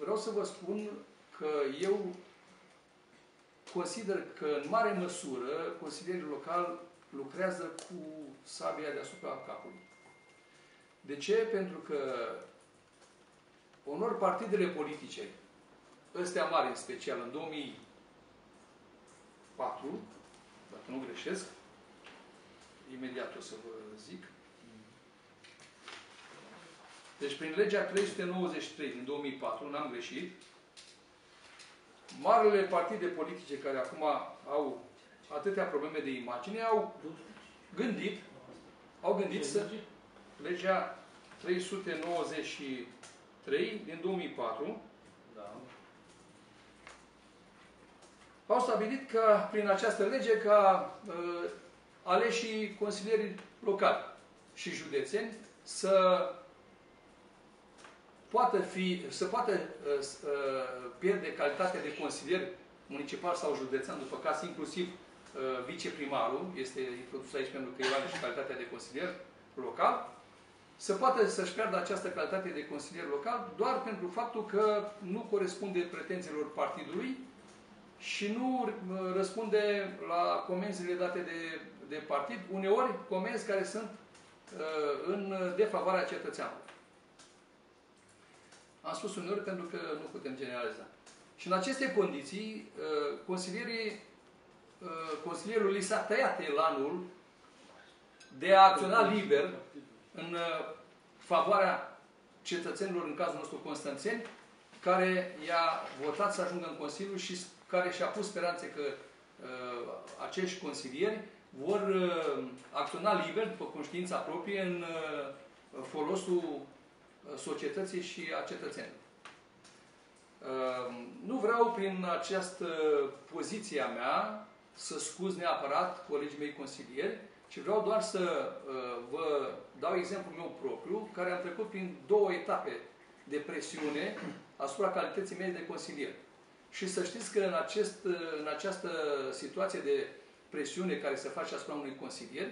vreau să vă spun că eu consider că în mare măsură consilierii locali lucrează cu sabia deasupra capului. De ce? Pentru că onor partidele politice, ăstea mari în special, în 2004, dacă nu greșesc, imediat o să vă zic, deci prin legea 393 din 2004, n-am greșit, marile partide politice care acum au atâtea probleme de imagine au gândit, au gândit să legea 393 din 2004 da. au stabilit că prin această lege ca uh, aleșii consilierii locali și județeni să poată fi, să poată uh, uh, pierde calitatea de consilier municipal sau județean, după caz inclusiv uh, viceprimarul, este introdus aici pentru că el are și calitatea de consilier local, să poată să-și pierdă această calitate de consilier local doar pentru faptul că nu corespunde pretențiilor partidului și nu uh, răspunde la comenzile date de, de partid, uneori comenzi care sunt uh, în defavoarea cetățeanului. Am spus uneori pentru că nu putem generaliza. Și în aceste condiții, uh, consilierii, uh, consilierul li s-a tăiat elanul de a acționa liber în uh, favoarea cetățenilor, în cazul nostru Constanțeni, care i-a votat să ajungă în Consiliu și care și-a pus speranțe că uh, acești consilieri vor uh, acționa liber, după conștiința proprie, în uh, folosul societății și a cetățenilor. Ehm, nu vreau prin această poziție a mea să scuz neapărat colegii mei consilieri, ci vreau doar să ehm, vă dau exemplul meu propriu, care am trecut prin două etape de presiune asupra calității mele de consilier. Și să știți că în, acest, în această situație de presiune care se face asupra unui consilier,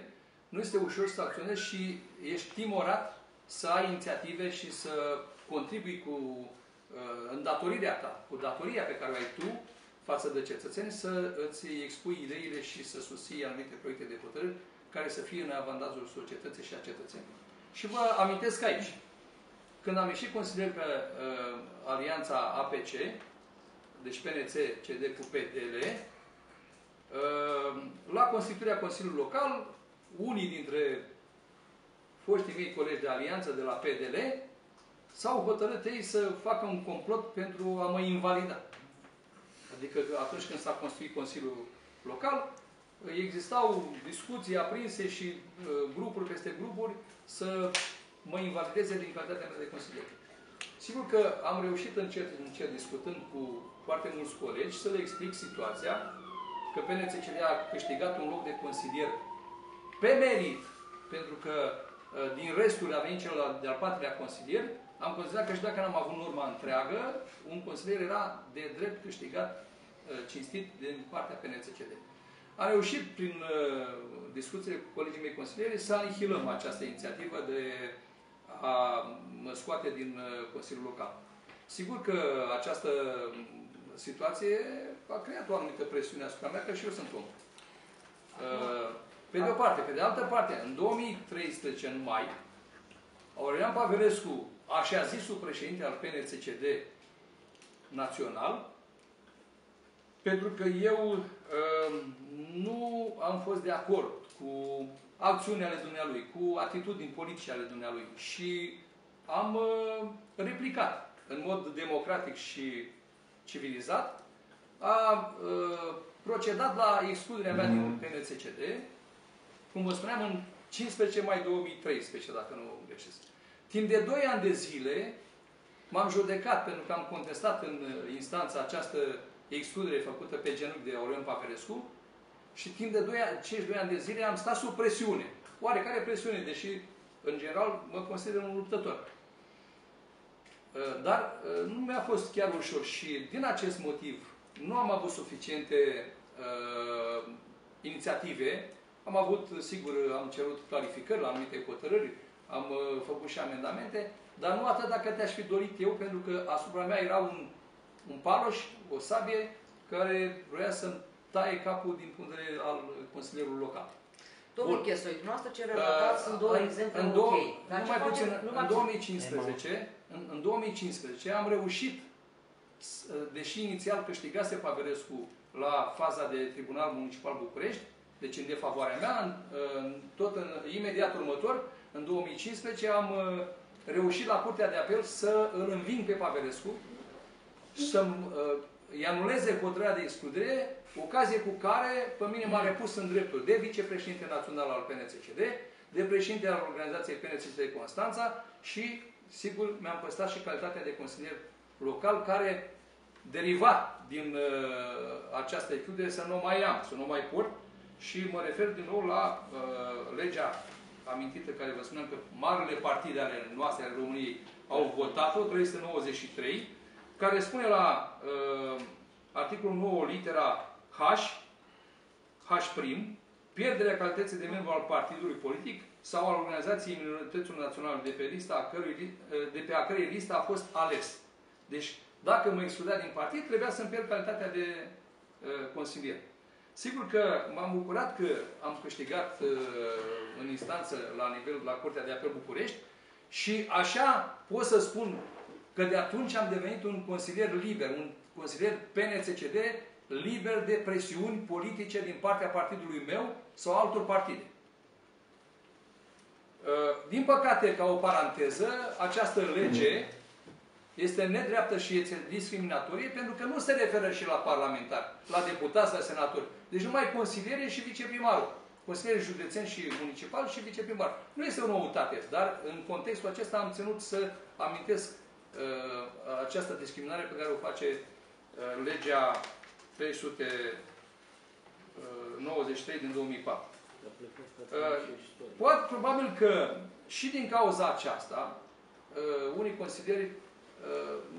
nu este ușor să acționezi și ești timorat să ai inițiative și să contribui cu uh, îndatorirea ta, cu datoria pe care o ai tu față de cetățeni, să îți expui ideile și să susții anumite proiecte de hotărâri care să fie în avantajul societății și a cetățenilor. Și vă amintesc aici, când am ieșit consilier pe uh, alianța APC, deci PNC, CD cu PDL, uh, la constituirea Consiliului Local, unii dintre foștii mei colegi de alianță de la PDL, s-au hotărât ei să facă un complot pentru a mă invalida. Adică atunci când s-a construit Consiliul Local, existau discuții aprinse și uh, grupuri peste grupuri să mă invalideze din calitatea mea de consilier. Sigur că am reușit încet, încet, discutând cu foarte mulți colegi, să le explic situația că PNCCD a câștigat un loc de consilier pe merit, pentru că Uh, din restul a venit cel de-al patrulea consilier, am considerat că și dacă n-am avut urma întreagă, un consilier era de drept câștigat, uh, cinstit din partea PNCCD. Am reușit, prin uh, discuțiile cu colegii mei consilieri, să anihilăm această inițiativă de a mă scoate din Consiliul Local. Sigur că această situație a creat o anumită presiune asupra mea, că și eu sunt om. Pe de o parte. Pe de altă parte, în 2013, în mai, Aurelian Paverescu, așa zisul președinte al PNCCD național, pentru că eu uh, nu am fost de acord cu acțiunile ale dumnealui, cu atitudini politice ale dumnealui și am uh, replicat în mod democratic și civilizat, a uh, procedat la excluderea mea din mm. PNCCD, cum vă spuneam, în 15 mai 2013, dacă nu greșesc. Timp de 2 ani de zile m-am judecat pentru că am contestat în uh, instanța această excludere făcută pe genunchi de Aurelian Paperescu și timp de 2 ani, 52 ani de zile am stat sub presiune. Oarecare presiune, deși în general mă consider un luptător. Uh, dar uh, nu mi-a fost chiar ușor și din acest motiv nu am avut suficiente uh, inițiative am avut, sigur, am cerut clarificări la anumite hotărâri, am uh, făcut și amendamente, dar nu atât dacă te-aș fi dorit eu, pentru că asupra mea era un, un paloș, o sabie, care vrea să-mi taie capul din punct de vedere al consilierului local. Domnul Chesoi, dumneavoastră ce relatați sunt două în, exemple în, două, ok. Dar numai ce puțin, facem- nu în facem- 2015, în, în 2015 am reușit, s- deși inițial câștigase Paverescu la faza de Tribunal Municipal București, deci în defavoarea mea, în, în, tot în, imediat următor, în 2015, am uh, reușit la Curtea de Apel să îl înving pe Paverescu, să-mi uh, îi anuleze hotărârea de excludere, ocazie cu care pe mine m-a repus în dreptul de vicepreședinte național al PNCCD, de președinte al organizației PNCCD Constanța și, sigur, mi-am păstrat și calitatea de consilier local, care deriva din uh, această excludere să nu o mai am, să nu o mai port și mă refer din nou la uh, legea amintită care vă spuneam că marile partide ale noastre, ale României, au votat-o, 393, care spune la uh, articolul 9, litera H, H', pierderea calității de membru al partidului politic sau al organizației minorităților naționale de pe, lista a cărui, li- de pe a cărei lista a fost ales. Deci, dacă mă excludea din partid, trebuia să-mi pierd calitatea de uh, consilier. Sigur că m-am bucurat că am câștigat uh, în instanță la nivel la Curtea de Apel București și așa pot să spun că de atunci am devenit un consilier liber, un consilier PNCCD liber de presiuni politice din partea partidului meu sau altor partide. Uh, Din păcate, ca o paranteză, această lege este nedreaptă și este discriminatorie pentru că nu se referă și la parlamentari, la deputați, la senatori. Deci numai consiliere și viceprimarul. Consilieri județeni și municipal și viceprimar. Nu este o noutate, dar în contextul acesta am ținut să amintesc uh, această discriminare pe care o face uh, legea 393 din 2004. Poate, probabil că și din cauza aceasta, uh, unii consilieri uh,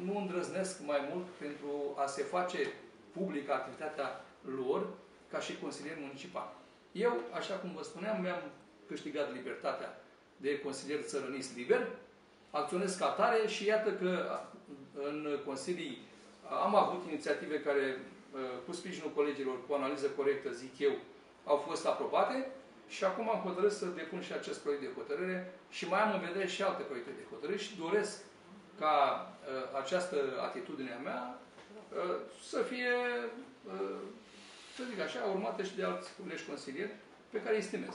nu îndrăznesc mai mult pentru a se face publică activitatea lor ca și consilier municipal. Eu, așa cum vă spuneam, mi-am câștigat libertatea de consilier țărănist liber, acționez ca tare și iată că în consilii am avut inițiative care, uh, cu sprijinul colegilor, cu analiză corectă, zic eu, au fost aprobate și acum am hotărât să depun și acest proiect de hotărâre și mai am în vedere și alte proiecte de hotărâre și doresc ca uh, această atitudine a mea uh, să fie, uh, să zic așa, urmată și de alți colegi consilieri pe care îi estimez.